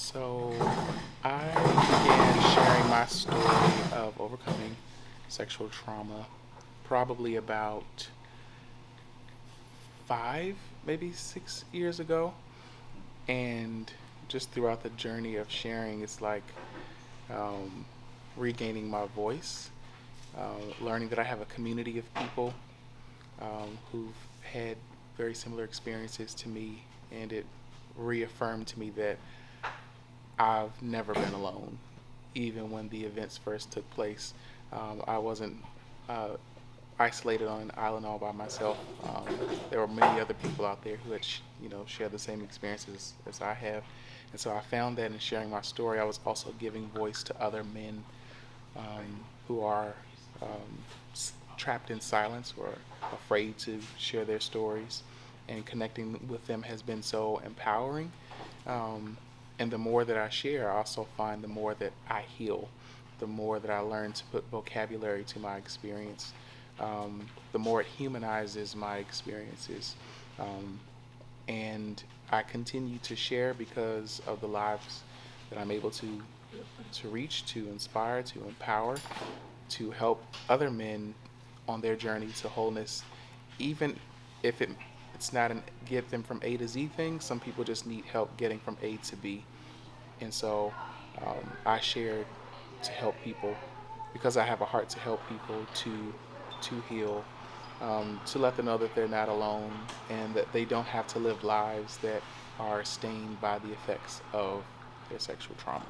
So I began sharing my story of overcoming sexual trauma probably about five, maybe six years ago. And just throughout the journey of sharing, it's like um, regaining my voice, uh, learning that I have a community of people um, who've had very similar experiences to me, and it reaffirmed to me that I've never been alone. Even when the events first took place, um, I wasn't uh, isolated on an island all by myself. Um, there were many other people out there who had, you know, shared the same experiences as I have, and so I found that in sharing my story, I was also giving voice to other men um, who are um, trapped in silence or afraid to share their stories, and connecting with them has been so empowering. Um, and the more that I share, I also find the more that I heal, the more that I learn to put vocabulary to my experience, um, the more it humanizes my experiences. Um, and I continue to share because of the lives that I'm able to to reach, to inspire, to empower, to help other men on their journey to wholeness, even if it it's not an get them from A to Z thing. Some people just need help getting from A to B. And so um, I share to help people because I have a heart to help people to to heal, um, to let them know that they're not alone and that they don't have to live lives that are stained by the effects of their sexual trauma.